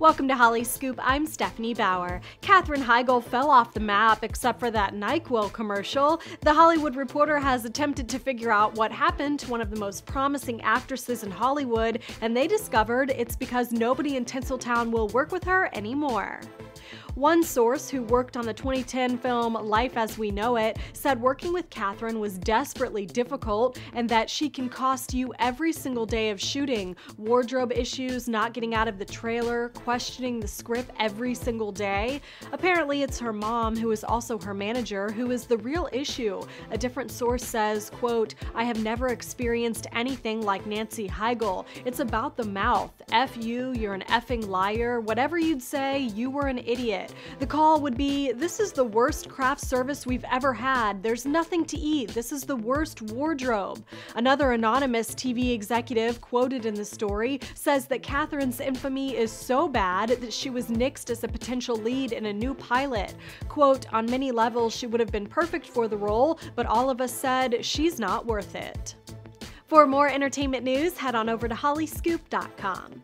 Welcome to Hollyscoop. I'm Stephanie Bauer. Katherine Heigl fell off the map except for that NyQuil commercial. The Hollywood Reporter has attempted to figure out what happened to one of the most promising actresses in Hollywood, and they discovered it's because nobody in Tinseltown will work with her anymore. One source who worked on the 2010 film Life as We Know It said working with Katherine was desperately difficult and that she can cost you every single day of shooting. Wardrobe issues, not getting out of the trailer, questioning the script every single day. Apparently, it's her mom, who is also her manager, who is the real issue. A different source says, quote, I have never experienced anything like Nancy Heigl. It's about the mouth. F you, you're an effing liar. Whatever you'd say, you were an idiot it. The call would be This is the worst craft service we've ever had. There's nothing to eat. This is the worst wardrobe. Another anonymous TV executive quoted in the story says that Katherine's infamy is so bad that she was nixed as a potential lead in a new pilot. Quote, On many levels, she would have been perfect for the role, but all of us said she's not worth it. For more entertainment news, head on over to hollyscoop.com.